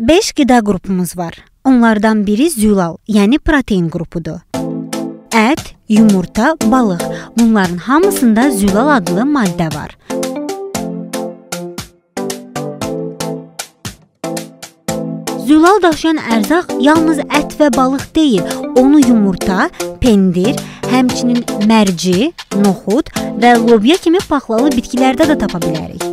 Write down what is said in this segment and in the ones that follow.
5 qida qrupumuz var. Onlardan biri zülal, yəni protein qrupudur. Ət, yumurta, balıq. Bunların hamısında zülal adlı maddə var. Zülal daşıyan ərzaq yalnız ət və balıq deyil, onu yumurta, pendir, həmçinin mərci, noxud və lobya kimi paxlalı bitkilərdə də tapa bilərik.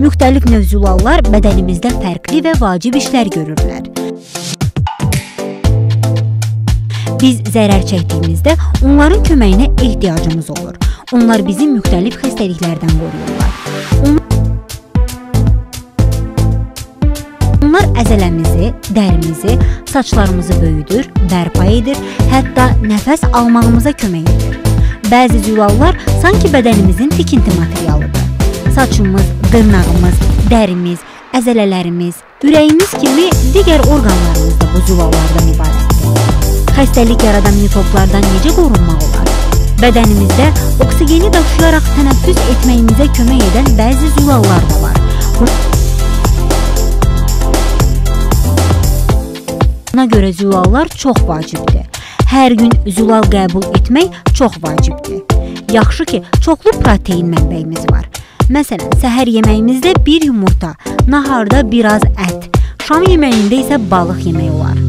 Müxtəlif növ zülallar bədənimizdə fərqli və vacib işlər görürlər. Biz zərər çəkdiyimizdə onların köməyinə ehtiyacımız olur. Onlar bizi müxtəlif xəstəliklərdən qoruyurlar. Onlar əzələmizi, dərimizi, saçlarımızı böyüdür, bərpa edir, hətta nəfəs almağımıza kömək edir. Bəzi zülallar sanki bədənimizin tikinti materialıdır. Saçımız, dırnağımız, dərimiz, əzələlərimiz, ürəyimiz kimi digər orqanlarımız da bu zülallardan ibarətdir. Xəstəlik yaradan mikroblardan necə qorunmaq olar? Bədənimizdə oksigeni daşıyaraq tənəffüs etməyimizə kömək edən bəzi zülallar da var. Buna görə zülallar çox vacibdir. Hər gün zülal qəbul etmək çox vacibdir. Yaxşı ki, çoxlu protein mənbəyimiz var. Məsələn, səhər yeməyimizdə bir yumurta, naharda biraz ət, şam yeməyində isə balıq yemək olar.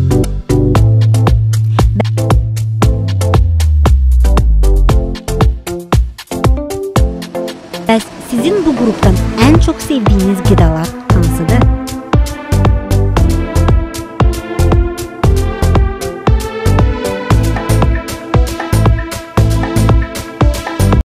Bəs sizin bu qrupdan ən çox sevdiyiniz qidalar